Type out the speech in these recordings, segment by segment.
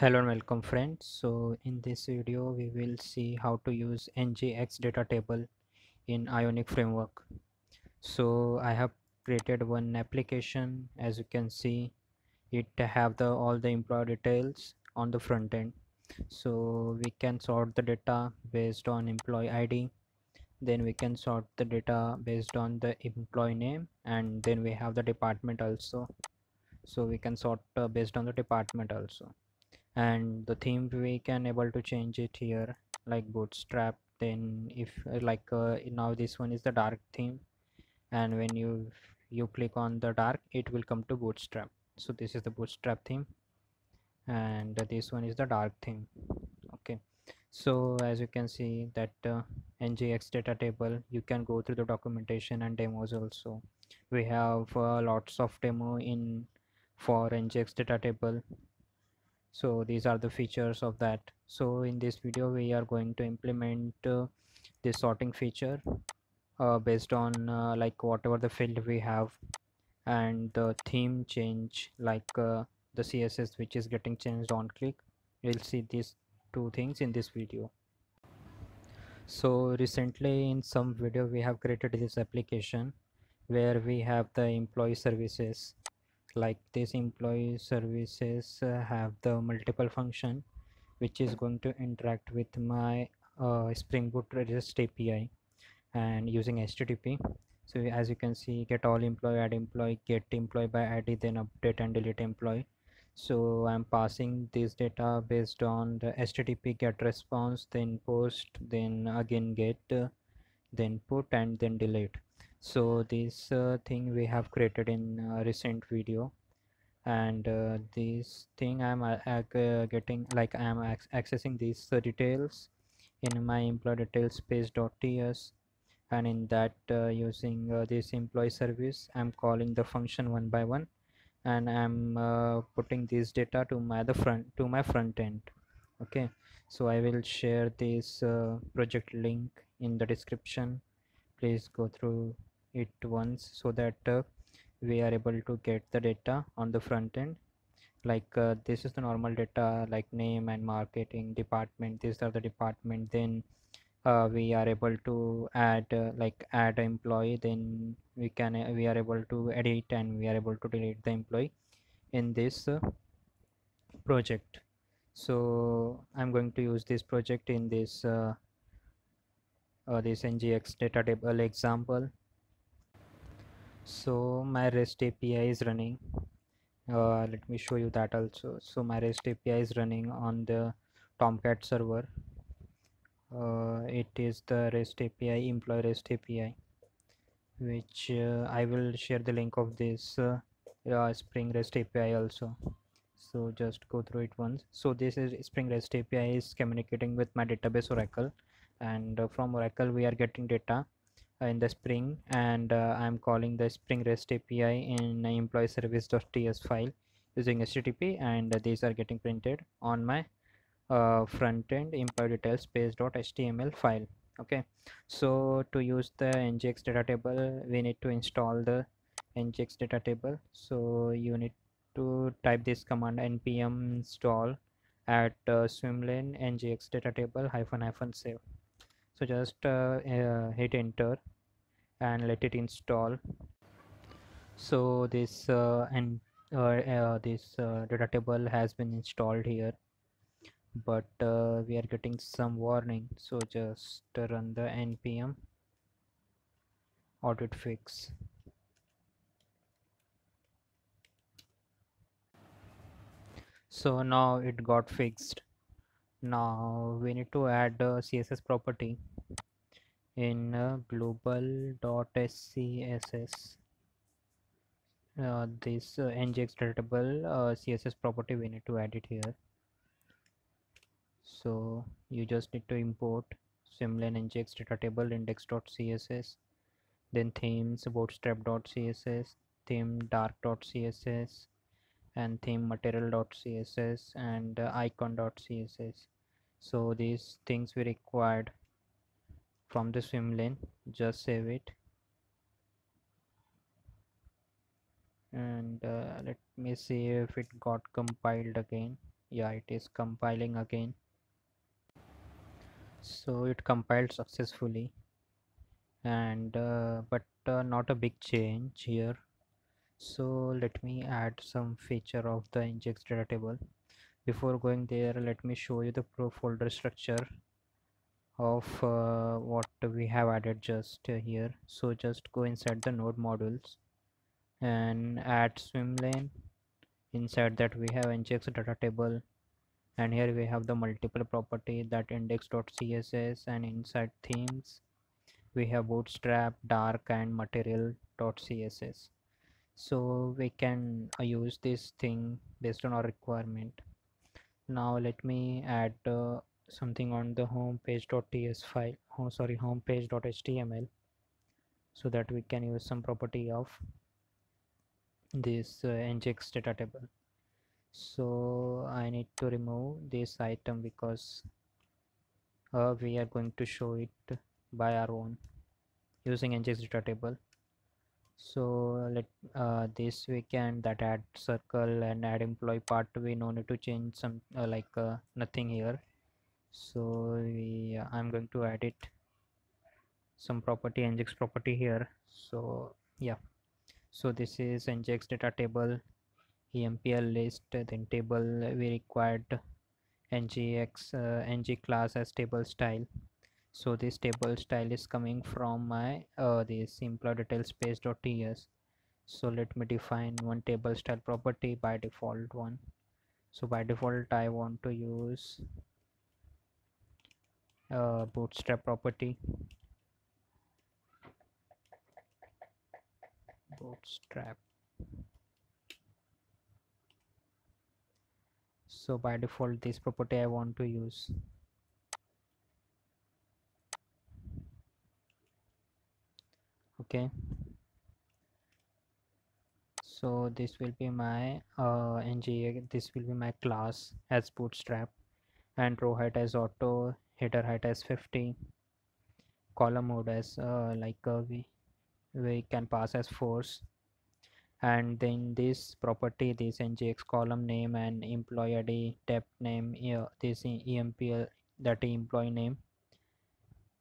hello and welcome friends. So in this video we will see how to use ngx data table in ionic framework. So i have created one application. As you can see it have the all the employee details on the front end. So we can sort the data based on employee id then we can sort the data based on the employee name and then we have the department also. So we can sort uh, based on the department also and the theme we can able to change it here like bootstrap then if like uh, now this one is the dark theme and when you you click on the dark it will come to bootstrap. So this is the bootstrap theme and this one is the dark theme. Okay. So as you can see that uh, ngx data table you can go through the documentation and demos also. We have uh, lots of demo in for ngx data table so these are the features of that. So in this video we are going to implement uh, this sorting feature uh, based on uh, like whatever the field we have and the theme change like uh, the css which is getting changed on click. You'll see these two things in this video. So recently in some video we have created this application where we have the employee services like this employee services uh, have the multiple function which is going to interact with my uh, spring boot rest api and using http so as you can see get all employee add employee get employee by id then update and delete employee. So i'm passing this data based on the http get response then post then again get uh, then put and then delete so this uh, thing we have created in uh, recent video. And uh, this thing i'm uh, uh getting like i'm accessing these uh, details in my employee details page.ts and in that uh, using this employee service i'm calling the function one by one. And i'm putting this data to my the front to my front end. Okay? So i will share this project link in the description. Please go through it once so that uh, we are able to get the data on the front end. Like uh, this is the normal data like name and marketing department these are the department. Then uh, we are able to add uh, like add employee. Then we can uh, we are able to edit and we are able to delete the employee in this uh, project. So i'm going to use this project in this uh, this ngx data table example so my rest api is running. Uh, let me show you that also. So my rest api is running on the tomcat server. Uh, it is the rest api employee rest api which uh, i will share the link of this uh, uh, spring rest api also. So just go through it once. So this is spring rest api is communicating with my database oracle. And uh, from oracle we are getting data in the spring and uh, I'm calling the spring rest API in employee service.ts file using HTTP and these are getting printed on my uh, front end employee details page.html file okay? So to use the ngx data table we need to install the ngx data table. So you need to type this command npm install at uh, swimlane ngx data table hyphen hyphen save so just uh, uh, hit enter and let it install. So this uh, and uh, uh, this data table has been installed here but we are getting some warning. So just run the npm audit fix. So now it got fixed now we need to add a css property in uh, global.scss uh, this uh, ngx table uh, css property we need to add it here. So you just need to import swimlane ngx data table index.css then themes bootstrap.css theme dark.css and theme material.css and uh, icon.css so these things we required from the swimlane just save it. And uh, let me see if it got compiled again. Yeah it is compiling again. So it compiled successfully. And uh, but uh, not a big change here so let me add some feature of the ngx data table. Before going there let me show you the pro folder structure of uh, what we have added just here. So just go inside the node modules and add swim lane inside that we have nginx data table. And here we have the multiple property that index.css and inside themes. We have bootstrap dark and material.css so we can uh, use this thing based on our requirement. Now let me add uh, something on the homepage.ts file oh sorry homepage.html so that we can use some property of this uh, ngx data table. So I need to remove this item because uh, we are going to show it by our own using ngx data table so let uh, this we can that add circle and add employee part we no need to change some uh, like uh, nothing here. So we, i'm going to add it some property ngx property here. So yeah. So this is ngx data table empl list then table we required ngx uh, ng class as table style so this table style is coming from my uh, this employee detail space.ts so let me define one table style property by default one. So by default i want to use uh, bootstrap property. Bootstrap. So by default this property I want to use okay. So this will be my uh, ng this will be my class as bootstrap. And row height as auto header height as 50 column mode as uh, like uh, we we can pass as force. And then this property this ngx column name and employee id dep name here this empl that employee name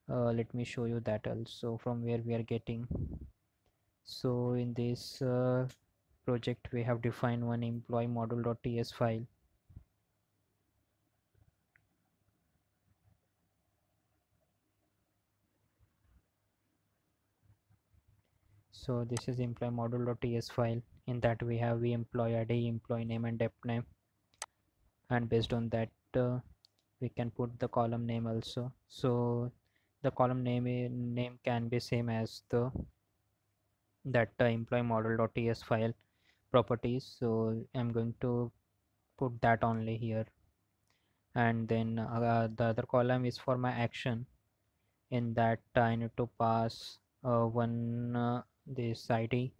uh, let me show you that also from where we are getting. So in this uh, project we have defined one employee module.ts file. So this is employee module.ts file. In that we have the employee id employee name and dep name. And based on that uh, we can put the column name also. So the column name name can be same as the that uh, employee module.ts file properties. So i'm going to put that only here. And then uh, the other column is for my action. In that i need to pass uh, one uh, this id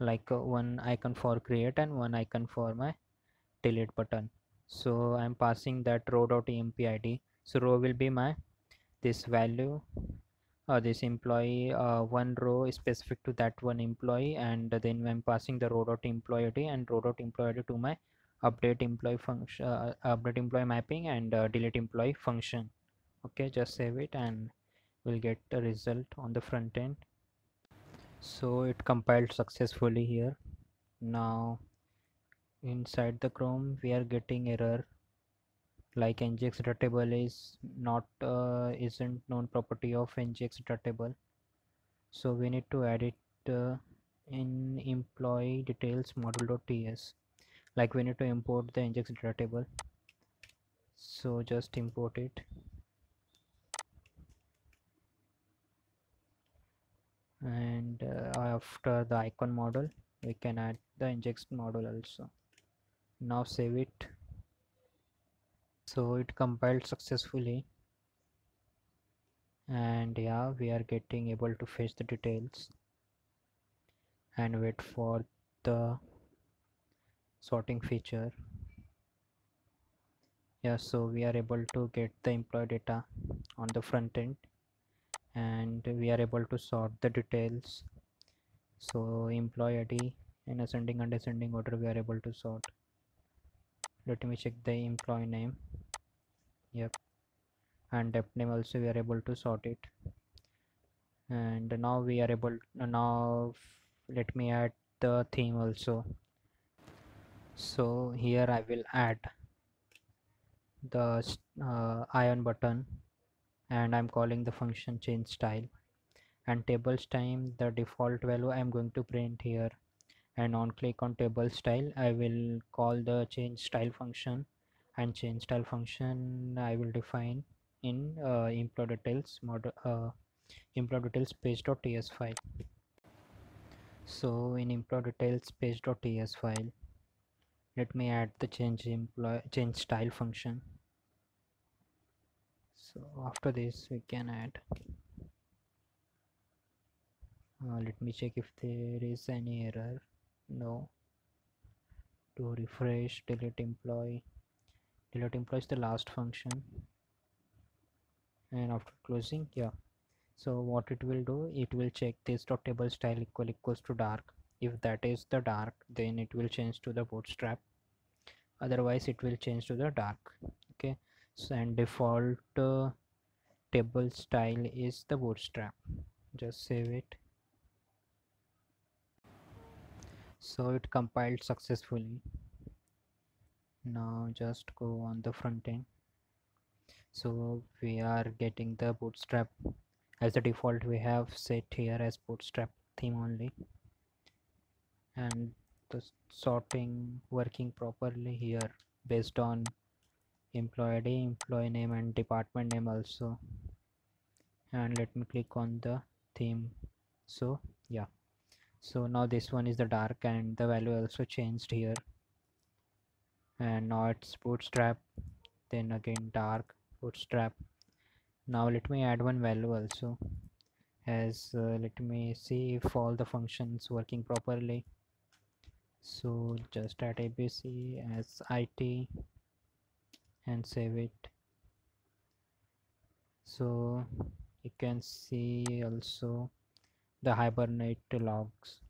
like uh, one icon for create and one icon for my delete button. So i'm passing that row.emp id so row will be my this value uh, this employee uh, one row is specific to that one employee and then i'm passing the row.employee id and row.employee id to my update employee function uh, update employee mapping and uh, delete employee function. Okay just save it and we'll get the result on the front end. So it compiled successfully here. Now inside the chrome we are getting error like ngx table is not uh, isn't known property of ngx table so we need to add it uh, in employee details module.ts like we need to import the ngx table so just import it. And uh, after the icon model we can add the nginx model also. Now save it so it compiled successfully. And yeah we are getting able to fetch the details and wait for the sorting feature. Yeah so we are able to get the employee data on the front end and we are able to sort the details. So employee id in ascending and descending order we are able to sort. Let me check the employee name yep. And dep name also we are able to sort it. And now we are able now let me add the theme also. So here I will add the uh, ion button and I'm calling the function change style. And tables time the default value I'm going to print here. And on click on table style I will call the change style function and change style function I will define in uh, employee details model uh, employee details page.ts file. So in employee details page.ts file let me add the change employee change style function. So after this we can add uh, let me check if there is any error. No. To refresh delete employee delete employee is the last function. And after closing yeah. So what it will do it will check this dot table style equal equals to dark. If that is the dark then it will change to the bootstrap. Otherwise it will change to the dark. Okay. So and default uh, table style is the bootstrap. Just save it. So it compiled successfully now just go on the front end. So we are getting the bootstrap. As the default we have set here as bootstrap theme only. And the sorting working properly here based on employee ID, employee name and department name also. And let me click on the theme. So yeah. So now this one is the dark and the value also changed here and now it's bootstrap then again dark bootstrap. Now let me add one value also. As uh, let me see if all the functions working properly. So just add abc as it and save it. So you can see also the hibernate logs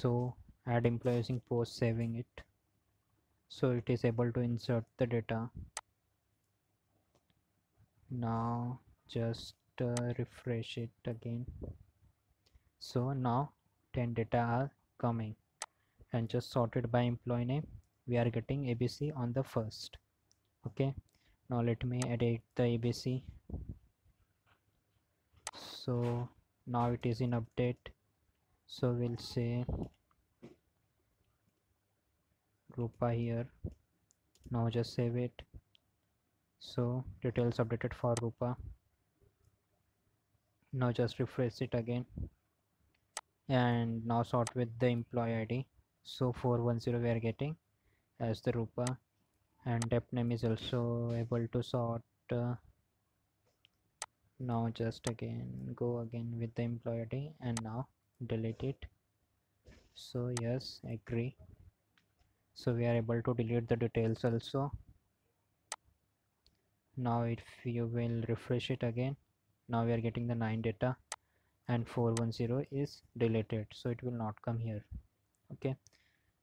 so add employee using post saving it. So it is able to insert the data. Now just uh, refresh it again. So now 10 data are coming and just sorted by employee name. We are getting abc on the first. Okay. Now let me edit the abc so now it is in update so we'll say Rupa here. Now just save it. So details updated for Rupa. Now just refresh it again. And now sort with the employee ID so 410 we are getting as the Rupa. And dep name is also able to sort uh, now just again go again with the employee ID and now delete it so yes agree. So we are able to delete the details also. Now if you will refresh it again now we are getting the 9 data and 410 is deleted. So it will not come here. Okay.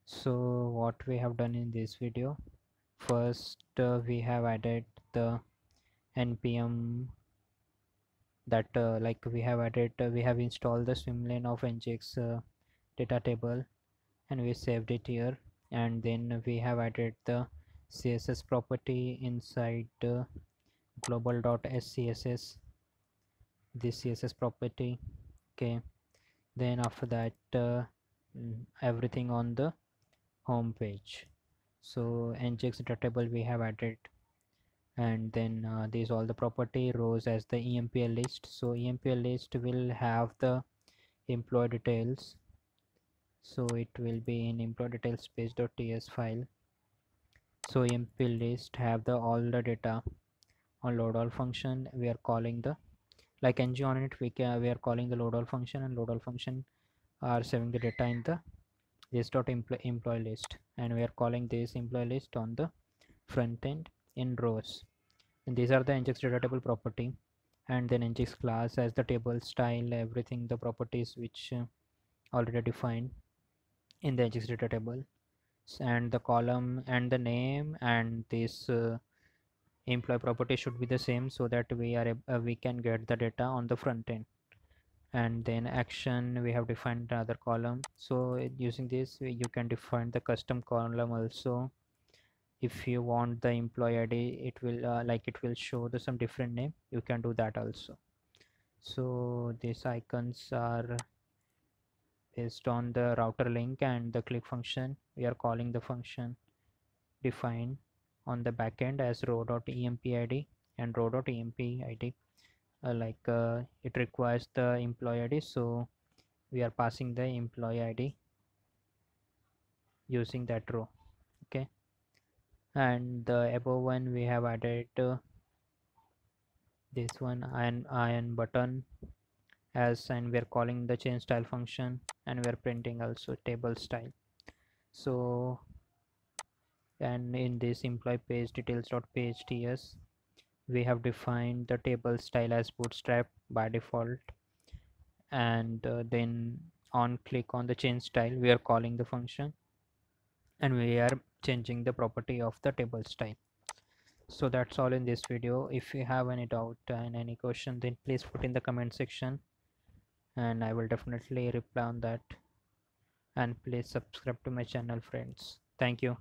So what we have done in this video first uh, we have added the npm that uh, like we have added uh, we have installed the swimlane of ngx uh, data table and we saved it here. And then we have added the css property inside uh, global.scss this css property okay. Then after that uh, everything on the home page. So ngx data table we have added and then uh, these all the property rows as the empl list. So empl list will have the employee details. So it will be in employee details page.ts file. So empl list have the all the data on load all function. We are calling the like ng on it we can we are calling the load all function and load all function are saving the data in the this dot employee list. And we are calling this employee list on the front end in rows. And these are the ngx data table property. And then nginx class has the table style everything the properties which uh, already defined in the ngx data table. And the column and the name and this uh, employee property should be the same so that we are uh, we can get the data on the front end. And then action we have defined another column. So using this you can define the custom column also if you want the employee id it will uh, like it will show the some different name you can do that also. So these icons are based on the router link and the click function. We are calling the function defined on the backend as row.empid and row.empid uh, like uh, it requires the employee id so we are passing the employee id using that row and the above one we have added uh, this one ion ion button as and we're calling the change style function and we're printing also table style. So and in this employee page details dot we have defined the table style as bootstrap by default. And uh, then on click on the change style we are calling the function and we are changing the property of the table style. So that's all in this video. If you have any doubt and any question then please put in the comment section and I will definitely reply on that. And please subscribe to my channel friends. Thank you